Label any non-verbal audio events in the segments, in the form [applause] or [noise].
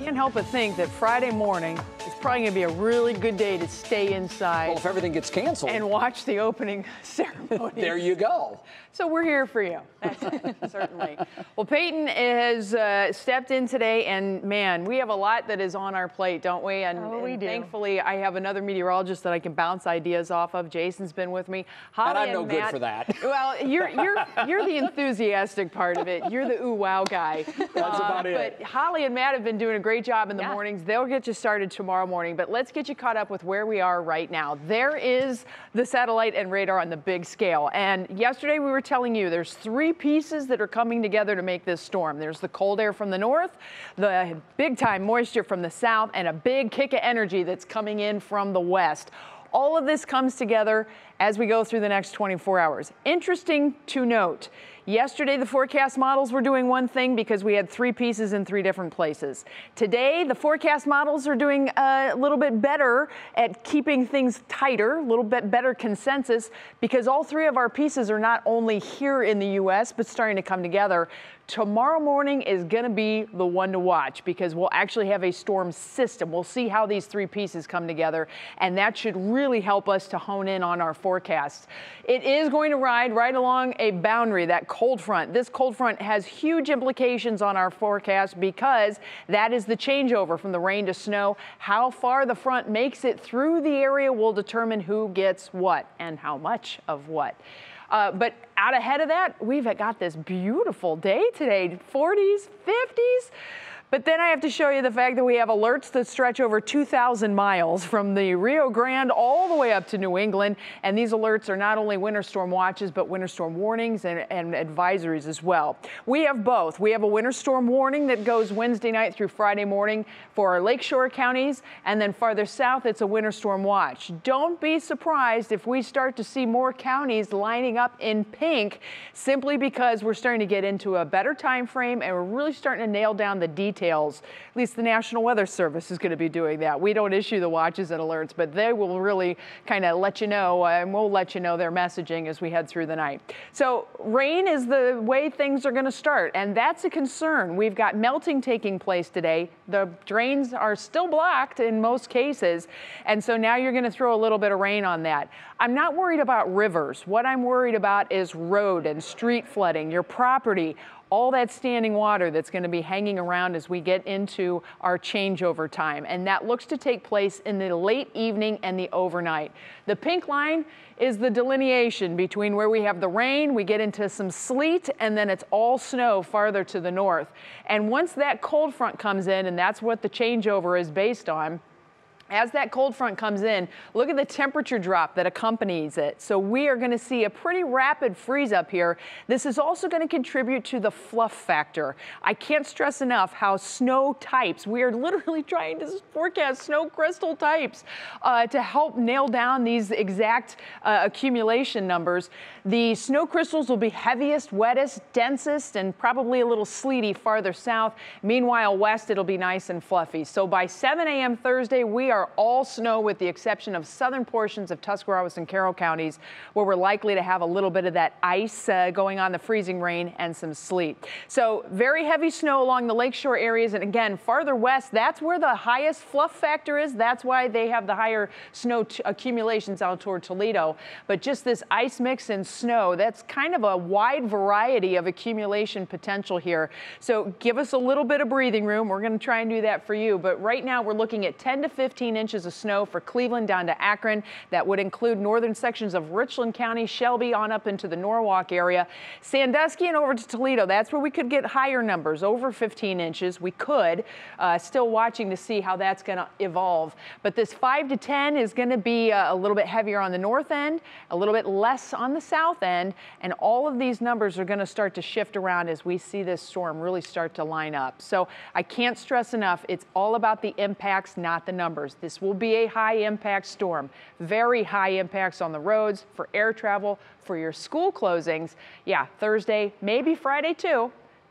can't help but think that Friday morning is probably going to be a really good day to stay inside. Well, if everything gets canceled. And watch the opening [laughs] ceremony. there you go. So we're here for you, [laughs] certainly. Well, Peyton has uh, stepped in today, and man, we have a lot that is on our plate, don't we? And, oh, we and do. thankfully, I have another meteorologist that I can bounce ideas off of. Jason's been with me. Holly and I'm and no Matt, good for that. [laughs] Well, you're you're you're the enthusiastic part of it. You're the ooh wow guy. That's uh, about it. But Holly and Matt have been doing a great job in the yeah. mornings. They'll get you started tomorrow morning. But let's get you caught up with where we are right now. There is the satellite and radar on the big scale. And yesterday we were telling you there's three pieces that are coming together to make this storm. There's the cold air from the north, the big time moisture from the south, and a big kick of energy that's coming in from the west. All of this comes together as we go through the next 24 hours. Interesting to note. Yesterday, the forecast models were doing one thing because we had three pieces in three different places. Today, the forecast models are doing a little bit better at keeping things tighter, a little bit better consensus because all three of our pieces are not only here in the U.S., but starting to come together tomorrow morning is going to be the one to watch because we'll actually have a storm system. We'll see how these three pieces come together, and that should really help us to hone in on our forecasts. It is going to ride right along a boundary, that cold front. This cold front has huge implications on our forecast because that is the changeover from the rain to snow. How far the front makes it through the area will determine who gets what and how much of what. Uh, but out ahead of that, we've got this beautiful day today 40s, 50s. But then I have to show you the fact that we have alerts that stretch over 2,000 miles from the Rio Grande all the way up to New England. And these alerts are not only winter storm watches, but winter storm warnings and, and advisories as well. We have both. We have a winter storm warning that goes Wednesday night through Friday morning for our lakeshore counties. And then farther south, it's a winter storm watch. Don't be surprised if we start to see more counties lining up in pink simply because we're starting to get into a better time frame and we're really starting to nail down the details details. At least the National Weather Service is going to be doing that. We don't issue the watches and alerts, but they will really kind of let you know, uh, and we'll let you know their messaging as we head through the night. So rain is the way things are going to start, and that's a concern. We've got melting taking place today. The drains are still blocked in most cases, and so now you're going to throw a little bit of rain on that. I'm not worried about rivers. What I'm worried about is road and street flooding, your property, all that standing water that's going to be hanging around as we get into our changeover time. And that looks to take place in the late evening and the overnight. The pink line is the delineation between where we have the rain, we get into some sleet, and then it's all snow farther to the north. And once that cold front comes in, and that's what the changeover is based on, as that cold front comes in, look at the temperature drop that accompanies it. So we are going to see a pretty rapid freeze up here. This is also going to contribute to the fluff factor. I can't stress enough how snow types, we are [laughs] literally trying to forecast snow crystal types uh, to help nail down these exact uh, accumulation numbers. The snow crystals will be heaviest, wettest, densest, and probably a little sleety farther south. Meanwhile, west, it'll be nice and fluffy. So by 7 a.m. Thursday, we are are all snow with the exception of southern portions of Tuscarawas and Carroll counties where we're likely to have a little bit of that ice uh, going on, the freezing rain and some sleet. So very heavy snow along the lakeshore areas. And again, farther west, that's where the highest fluff factor is. That's why they have the higher snow accumulations out toward Toledo. But just this ice mix and snow, that's kind of a wide variety of accumulation potential here. So give us a little bit of breathing room. We're going to try and do that for you. But right now we're looking at 10 to 15 15 inches of snow for Cleveland down to Akron. That would include northern sections of Richland County, Shelby on up into the Norwalk area. Sandusky and over to Toledo, that's where we could get higher numbers, over 15 inches. We could. Uh, still watching to see how that's going to evolve. But this 5 to 10 is going to be uh, a little bit heavier on the north end, a little bit less on the south end, and all of these numbers are going to start to shift around as we see this storm really start to line up. So I can't stress enough, it's all about the impacts, not the numbers. This will be a high impact storm. Very high impacts on the roads for air travel, for your school closings. Yeah, Thursday, maybe Friday too.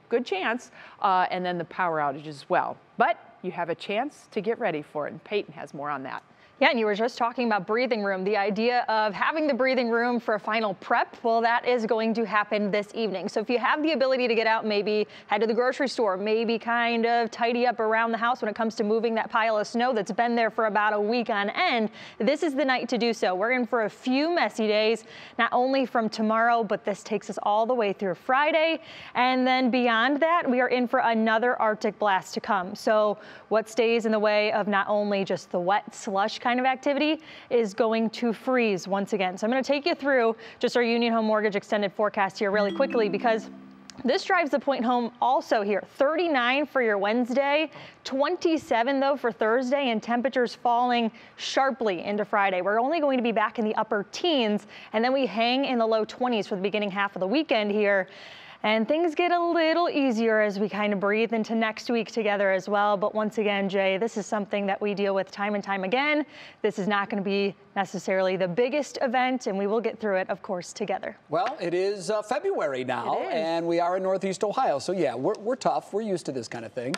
Good chance. Uh, and then the power outage as well. But you have a chance to get ready for it. And Peyton has more on that. Yeah, and you were just talking about breathing room. The idea of having the breathing room for a final prep, well, that is going to happen this evening. So if you have the ability to get out, maybe head to the grocery store, maybe kind of tidy up around the house when it comes to moving that pile of snow that's been there for about a week on end, this is the night to do so. We're in for a few messy days, not only from tomorrow, but this takes us all the way through Friday. And then beyond that, we are in for another Arctic blast to come. So what stays in the way of not only just the wet slush kind of activity is going to freeze once again. So I'm going to take you through just our Union Home Mortgage extended forecast here really quickly because this drives the point home also here. 39 for your Wednesday, 27 though for Thursday, and temperatures falling sharply into Friday. We're only going to be back in the upper teens, and then we hang in the low 20s for the beginning half of the weekend here. And things get a little easier as we kind of breathe into next week together as well. But once again, Jay, this is something that we deal with time and time again. This is not going to be necessarily the biggest event, and we will get through it, of course, together. Well, it is uh, February now, and we are in Northeast Ohio. So, yeah, we're, we're tough. We're used to this kind of thing.